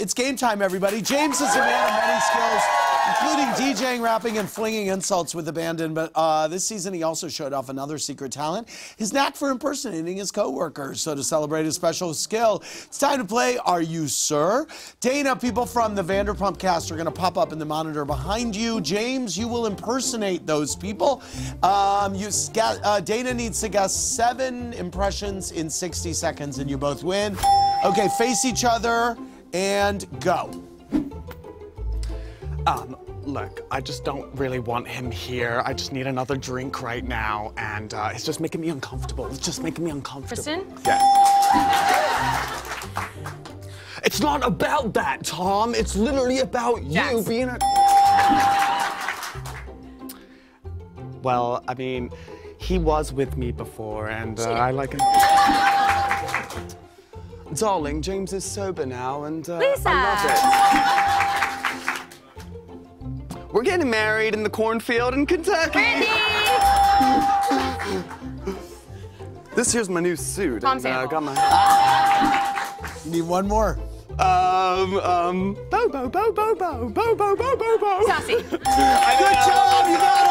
It's game time, everybody. James is a man of many skills, including DJing, rapping, and flinging insults with abandon. But uh, this season, he also showed off another secret talent his knack for impersonating his coworkers. So, to celebrate his special skill, it's time to play Are You SUR? Dayna, people from the Vanderpump cast are going to pop up in the monitor behind you. James, you will impersonate those people. Um, you, uh, Dayna needs to guess seven impressions in 60 seconds, and you both win. Okay, face each other and go. Um, look, I just don't really want him here. I just need another drink right now, and uh, it's just making me uncomfortable. It's just making me uncomfortable. Kristen? Yeah. It's not about that, Tom. It's literally about you being a. Well, I mean, he was with me before, and uh, I like him. Darling, James is sober now, and uh, Lisa! I love it. We're getting married in the cornfield in Kentucky. Brandy! This here's my new suit. Tom and, uh, got my. Need one more. Um, um, Bobo, Bobo, Bobo, Bobo, Bobo, Bobo. Sassy. Good job, you got them